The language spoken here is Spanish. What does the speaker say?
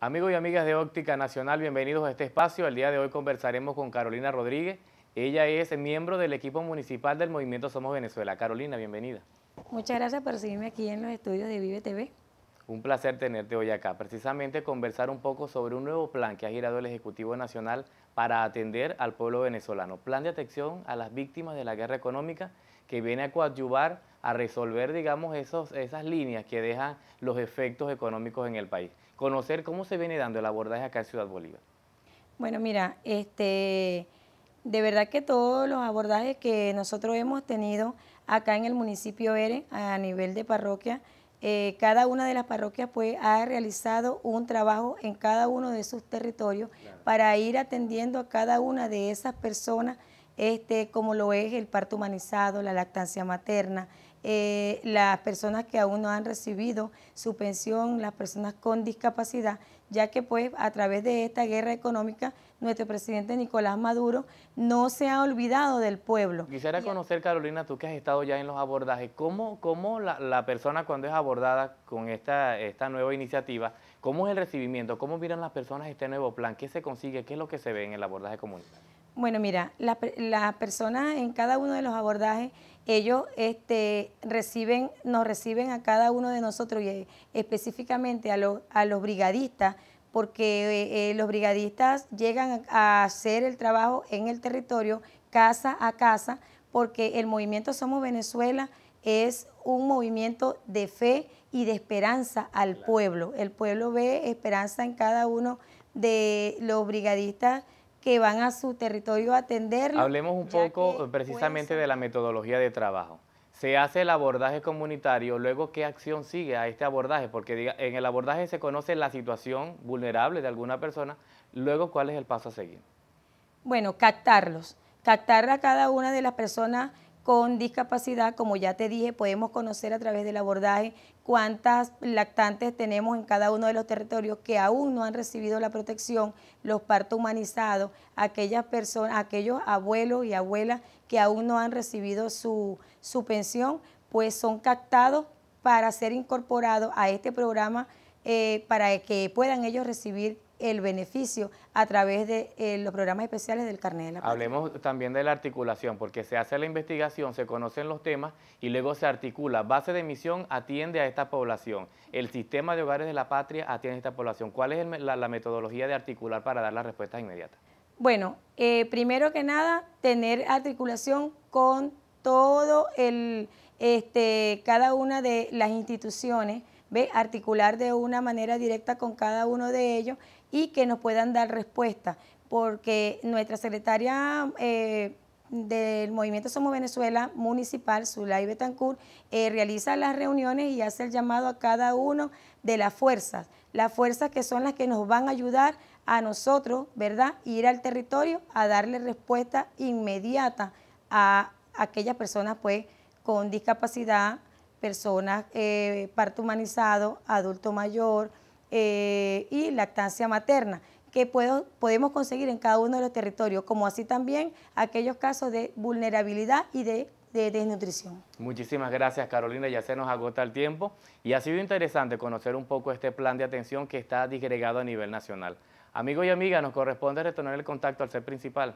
Amigos y amigas de Óptica Nacional, bienvenidos a este espacio. El día de hoy conversaremos con Carolina Rodríguez. Ella es miembro del equipo municipal del Movimiento Somos Venezuela. Carolina, bienvenida. Muchas gracias por recibirme aquí en los estudios de Vive TV. Un placer tenerte hoy acá. Precisamente conversar un poco sobre un nuevo plan que ha girado el Ejecutivo Nacional para atender al pueblo venezolano. Plan de atención a las víctimas de la guerra económica que viene a coadyuvar a resolver, digamos, esas líneas que dejan los efectos económicos en el país conocer cómo se viene dando el abordaje acá en Ciudad Bolívar. Bueno, mira, este, de verdad que todos los abordajes que nosotros hemos tenido acá en el municipio ERE a nivel de parroquia, eh, cada una de las parroquias pues ha realizado un trabajo en cada uno de sus territorios para ir atendiendo a cada una de esas personas, este, como lo es el parto humanizado, la lactancia materna, eh, las personas que aún no han recibido su pensión, las personas con discapacidad, ya que pues a través de esta guerra económica nuestro presidente Nicolás Maduro no se ha olvidado del pueblo. Quisiera conocer, Carolina, tú que has estado ya en los abordajes, ¿cómo, cómo la, persona cuando es abordada con esta, esta nueva iniciativa, cómo es el recibimiento, cómo miran las personas este nuevo plan, qué se consigue, qué es lo que se ve en el abordaje comunitario? Bueno, mira, las personas en cada uno de los abordajes, ellos este, reciben, nos reciben a cada uno de nosotros y eh, específicamente a, los brigadistas, porque eh, eh, los brigadistas llegan a hacer el trabajo en el territorio, casa a casa, porque el movimiento Somos Venezuela es un movimiento de fe y de esperanza al pueblo. El pueblo ve esperanza en cada uno de los brigadistas que van a su territorio a atenderlo. Hablemos un poco precisamente de la metodología de trabajo. Se hace el abordaje comunitario, luego qué acción sigue a este abordaje, porque en el abordaje se conoce la situación vulnerable de alguna persona, luego cuál es el paso a seguir. Bueno, captarlos, captar a cada una de las personas con discapacidad, como ya te dije, podemos conocer a través del abordaje cuántas lactantes tenemos en cada uno de los territorios que aún no han recibido la protección, los partos humanizados, aquellas personas, aquellos abuelos y abuelas que aún no han recibido su, su pensión, pues son captados para ser incorporados a este programa eh, para que puedan ellos recibir el beneficio a través de eh, los programas especiales del carnet de la Hablemos también de la articulación, porque se hace la investigación, se conocen los temas y luego se articula. Base de emisión atiende a esta población. El sistema de hogares de la patria atiende a esta población. ¿Cuál es la, metodología de articular para dar las respuestas inmediatas? Bueno, eh, primero que nada, tener articulación con todo el, este, cada una de las instituciones, ¿ve? articular de una manera directa con cada uno de ellos y que nos puedan dar respuesta, porque nuestra secretaria eh, del Movimiento Somos Venezuela Municipal, Zulay Betancourt, eh, realiza las reuniones y hace el llamado a cada uno de las fuerzas, las fuerzas que son las que nos van a ayudar a nosotros, ¿verdad?, ir al territorio a darle respuesta inmediata a aquellas personas, pues, con discapacidad, personas eh, parto humanizado, adulto mayor, eh, y lactancia materna que podemos conseguir en cada uno de los territorios, como así también aquellos casos de vulnerabilidad y de, de desnutrición. Muchísimas gracias Carolina, ya se nos agota el tiempo y ha sido interesante conocer un poco este plan de atención que está disgregado a nivel nacional. Amigos y amigas, nos corresponde retornar el contacto al ser principal.